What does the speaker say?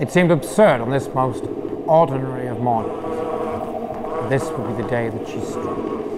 It seemed absurd on this most ordinary of mornings. This would be the day that she struck.